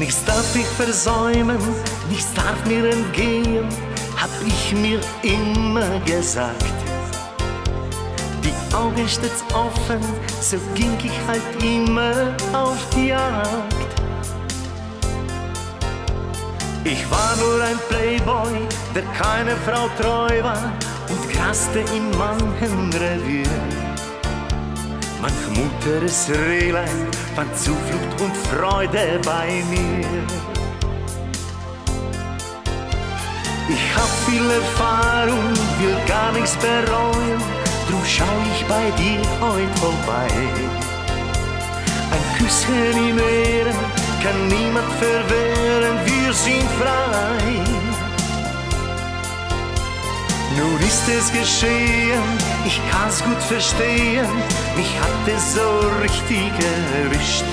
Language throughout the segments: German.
Nichts darf ich versäumen, nichts darf mir entgehen, hab ich mir immer gesagt. Die Augen stets offen, so ging ich halt immer auf die Jagd. Ich war nur ein Playboy, der keine Frau treu war und kraste in manchen Manch mutteres Rehlein fand Zuflucht und Freude bei mir. Ich hab viel Erfahrung, will gar nichts bereuen, drum schau ich bei dir heut vorbei. Ein Küsschen im Ehren kann niemand verwehren, wir sind frei. Nun ist es geschehen, ich kann's gut verstehen, mich hat es so richtig erwischt.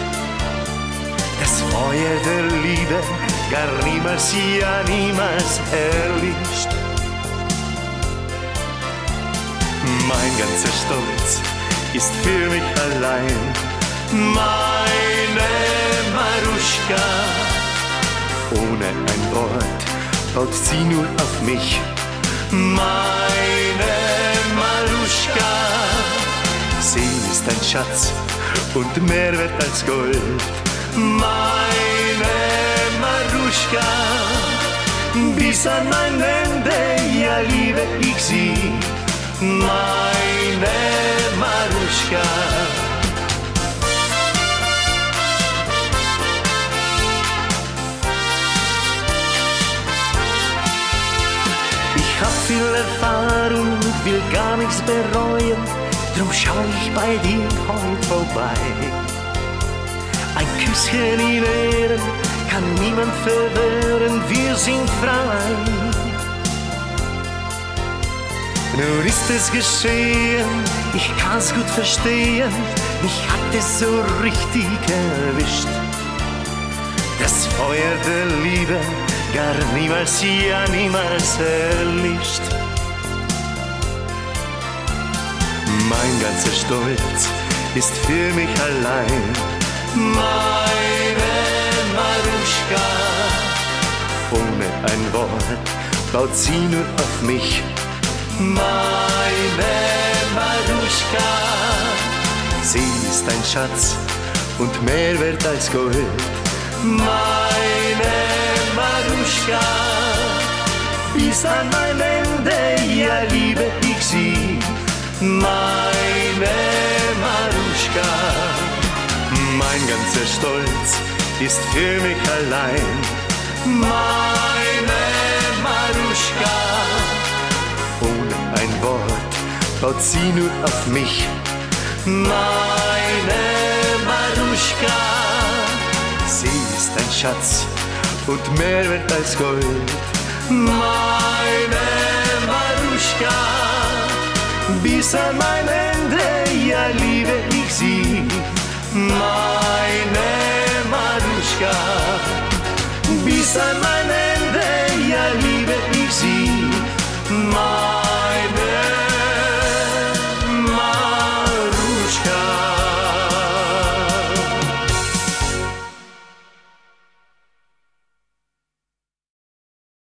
Das Feuer der Liebe gar niemals, ja niemals erlischt. Mein ganzer Stolz ist für mich allein, meine Maruschka. Ohne ein Wort baut sie nur auf mich meine Maluschka. Sie ist ein Schatz und mehr wert als Gold. Meine Maruschka, bis an mein Ende, Ich hab viel Erfahrung will gar nichts bereuen, drum schau ich bei dir heut vorbei. Ein Küsschen in Ehren kann niemand verwehren, wir sind frei. Nun ist es geschehen, ich kann's gut verstehen, mich hat es so richtig erwischt. Das Feuer der Liebe gar niemals, ja niemals erlischt. Mein ganzer Stolz ist für mich allein. Meine Maruschka, ohne ein Wort baut sie nur auf mich. Meine Maruschka, sie ist ein Schatz und mehr wert als Gold. Meine Maruschka, bis an mein Ende, ja liebe ich sie. Meine Maruschka, mein ganzer Stolz ist für mich allein. Meine Maruschka, ohne ein Wort baut sie nur auf mich. Meine Maruschka, sie ist ein Schatz und mehr wert als Gold. Meine Maruschka, bis an mein Ende, ja liebe